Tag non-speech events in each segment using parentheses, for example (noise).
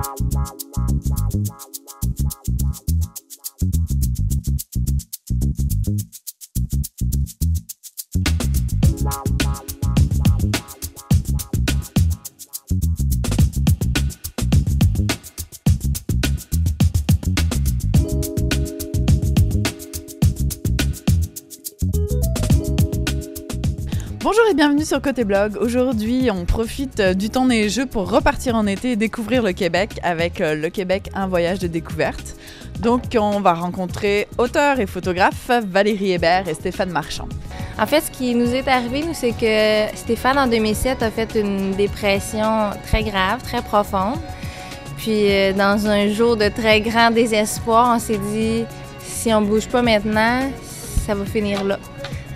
Thank you. Bonjour et bienvenue sur Côté Blog. Aujourd'hui, on profite euh, du temps neigeux pour repartir en été et découvrir le Québec avec euh, Le Québec, un voyage de découverte. Donc, on va rencontrer auteur et photographe Valérie Hébert et Stéphane Marchand. En fait, ce qui nous est arrivé, nous, c'est que Stéphane, en 2007, a fait une dépression très grave, très profonde. Puis, euh, dans un jour de très grand désespoir, on s'est dit, si on bouge pas maintenant, ça va finir là.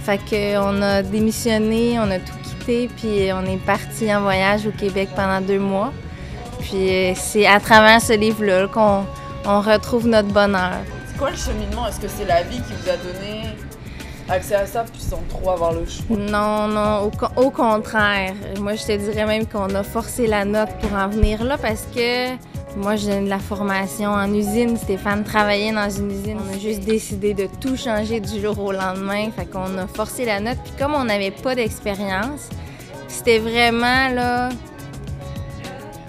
Fait qu'on a démissionné, on a tout quitté, puis on est parti en voyage au Québec pendant deux mois. Puis c'est à travers ce livre-là qu'on on retrouve notre bonheur. C'est quoi le cheminement? Est-ce que c'est la vie qui vous a donné accès à ça, puis sans trop avoir le choix Non, non, au, au contraire. Moi, je te dirais même qu'on a forcé la note pour en venir là parce que moi, j'ai de la formation en usine. Stéphane travaillait dans une usine. On a juste décidé de tout changer du jour au lendemain. Fait qu'on a forcé la note. Puis comme on n'avait pas d'expérience, c'était vraiment là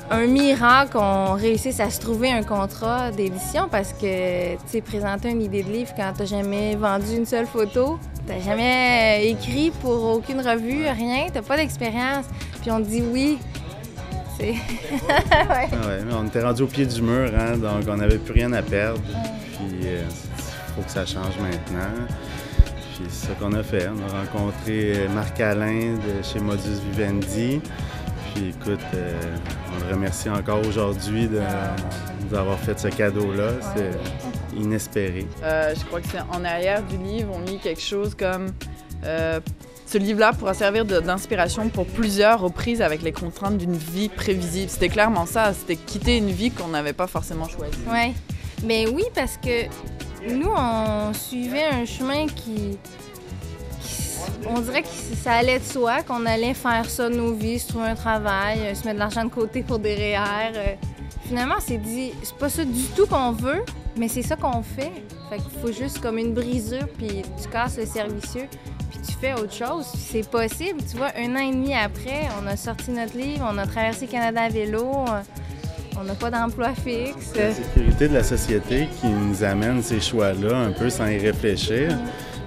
un miracle qu'on réussisse à se trouver un contrat d'édition parce que, tu sais, présenter une idée de livre quand t'as jamais vendu une seule photo, t'as jamais écrit pour aucune revue, rien, t'as pas d'expérience. Puis on te dit oui, (laughs) ouais. Ah ouais, on était rendu au pied du mur, hein, donc on n'avait plus rien à perdre. Puis il euh, faut que ça change maintenant. Puis c'est ce qu'on a fait. On a rencontré euh, Marc Alain de chez Modus Vivendi. Puis écoute, euh, on le remercie encore aujourd'hui d'avoir fait ce cadeau-là. C'est inespéré. je crois que c'est en arrière du livre, on lit quelque chose comme ce livre-là pourra servir d'inspiration pour plusieurs reprises avec les contraintes d'une vie prévisible. C'était clairement ça, c'était quitter une vie qu'on n'avait pas forcément choisie. Oui, mais oui, parce que nous, on suivait un chemin qui, on dirait que ça allait de soi, qu'on allait faire ça de nos vies, se trouver un travail, euh, se mettre de l'argent de côté pour des REER. Euh. Finalement, c'est dit, c'est pas ça du tout qu'on veut, mais c'est ça qu'on fait. Fait qu'il faut juste comme une brisure, puis tu casses le servicieux tu fais autre chose. C'est possible. Tu vois, un an et demi après, on a sorti notre livre, on a traversé Canada à vélo, on n'a pas d'emploi fixe. La sécurité de la société qui nous amène ces choix-là, un peu sans y réfléchir.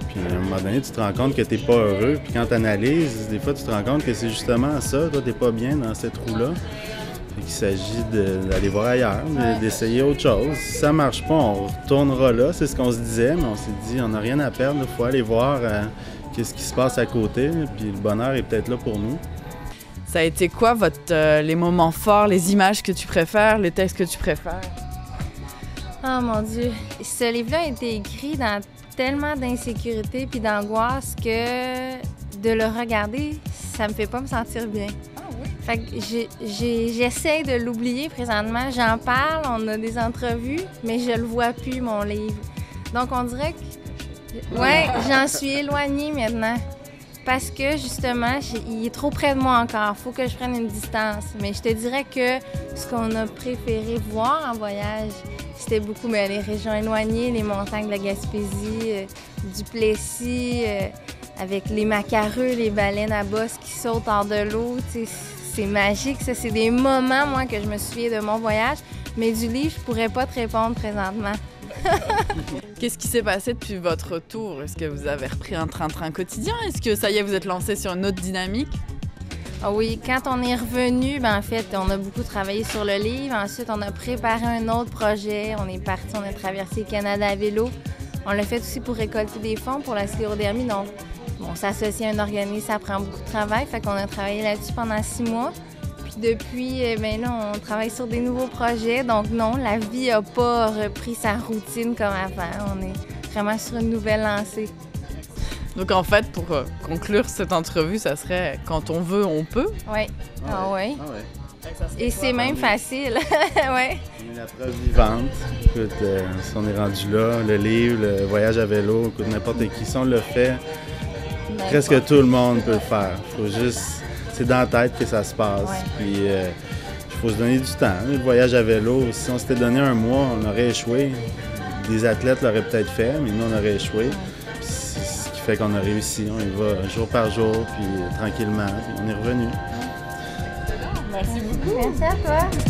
Puis à un moment donné, tu te rends compte que tu n'es pas heureux. Puis quand tu analyses, des fois, tu te rends compte que c'est justement ça. Toi, tu n'es pas bien dans cette roue-là. Il s'agit d'aller voir ailleurs, d'essayer autre chose. Si ça marche pas, on retournera là. C'est ce qu'on se disait, mais on s'est dit, on n'a rien à perdre. Il faut aller voir euh, qu'est-ce qui se passe à côté, puis le bonheur est peut-être là pour nous. Ça a été quoi votre, euh, les moments forts, les images que tu préfères, les textes que tu préfères? Oh mon Dieu, ce livre-là a été écrit dans tellement d'insécurité puis d'angoisse que de le regarder, ça me fait pas me sentir bien. Ah oui? Fait que j'essaie de l'oublier présentement. J'en parle, on a des entrevues, mais je le vois plus, mon livre. Donc on dirait que Ouais, j'en suis éloignée maintenant. Parce que justement, il est trop près de moi encore. Faut que je prenne une distance. Mais je te dirais que ce qu'on a préféré voir en voyage, c'était beaucoup mais ben, les régions éloignées, les montagnes de la Gaspésie, euh, du Plessis, euh, avec les macareux, les baleines à bosse qui sautent hors de l'eau. C'est magique. Ça, c'est des moments, moi, que je me souviens de mon voyage. Mais du livre, je pourrais pas te répondre présentement. (laughs) Qu'est-ce qui s'est passé depuis votre retour? Est-ce que vous avez repris un train-train quotidien? Est-ce que ça y est, vous êtes lancé sur une autre dynamique? Ah oui, quand on est revenu, ben en fait, on a beaucoup travaillé sur le livre. Ensuite, on a préparé un autre projet. On est parti, on a traversé le Canada à vélo. On l'a fait aussi pour récolter des fonds pour la sclérodermie. Donc, bon, s'associer à un organisme, ça prend beaucoup de travail. Fait qu'on a travaillé là-dessus pendant six mois depuis, eh ben là, on travaille sur des nouveaux projets. Donc non, la vie n'a pas repris sa routine comme avant. On est vraiment sur une nouvelle lancée. Donc en fait, pour euh, conclure cette entrevue, ça serait quand on veut, on peut. Oui. Ah, oui. Ah, ah Et c'est même facile. (laughs) ouais. La preuve vivante. Écoute, euh, si on est rendu là, le livre, le voyage à vélo, écoute, n'importe qui, si on le fait, presque tout le monde peut le faire. Il faut juste c'est dans la tête que ça se passe. Puis il euh, il faut se donner du temps. Le voyage à vélo, si on s'était donné un mois, on aurait échoué. Des athlètes l'auraient peut-être fait, mais nous, on aurait échoué. C'est ce qui fait qu'on a réussi. On y va jour par jour, puis tranquillement, puis on est revenu. Merci beaucoup. Merci à toi.